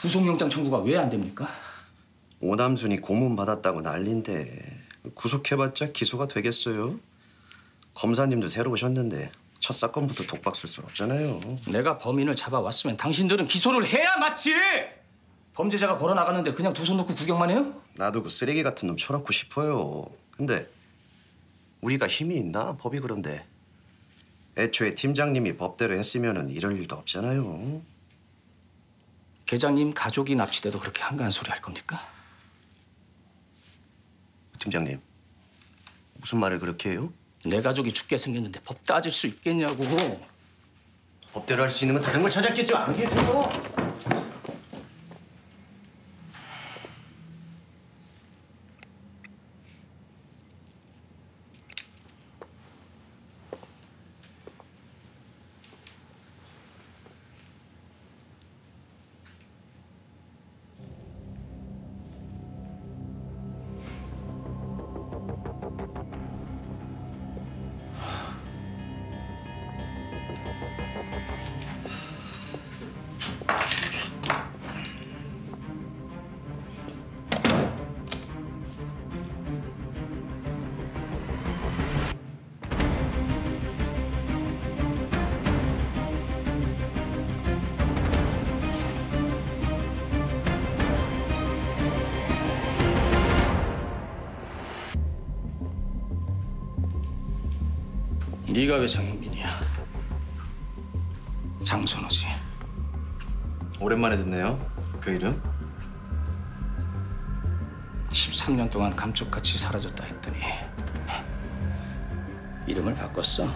구속영장 청구가 왜 안 됩니까? 오남순이 고문 받았다고 난린데 구속해봤자 기소가 되겠어요? 검사님도 새로 오셨는데 첫 사건부터 독박 쓸 순 없잖아요. 내가 범인을 잡아왔으면 당신들은 기소를 해야 맞지! 범죄자가 걸어 나가는데 그냥 두 손 놓고 구경만 해요? 나도 그 쓰레기 같은 놈 쳐놓고 싶어요. 근데 우리가 힘이 있나? 법이 그런데. 애초에 팀장님이 법대로 했으면은 이럴 일도 없잖아요. 계장님 가족이 납치돼도 그렇게 한가한 소리 할 겁니까? 팀장님 무슨 말을 그렇게 해요? 내 가족이 죽게 생겼는데 법 따질 수 있겠냐고. 법대로 할 수 있는 건 다른 걸 찾았겠죠. 안 계세요? 네가 왜 장영민이야? 장선호지. 오랜만에 듣네요. 그 이름? 13년 동안 감쪽같이 사라졌다 했더니 이름을 바꿨어.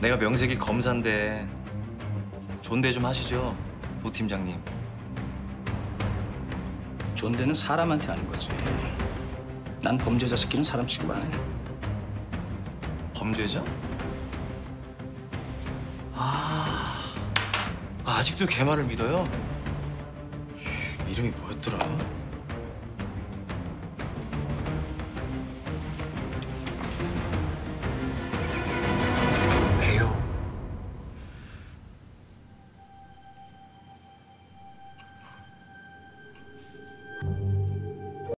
내가 명색이 검사인데 존대 좀 하시죠, 오 팀장님. 존대는 사람한테 하는 거지. 난 범죄자 새끼는 사람 취급 안 해. 범죄자? 아, 아직도 걔 말을 믿어요? 이름이 뭐였더라?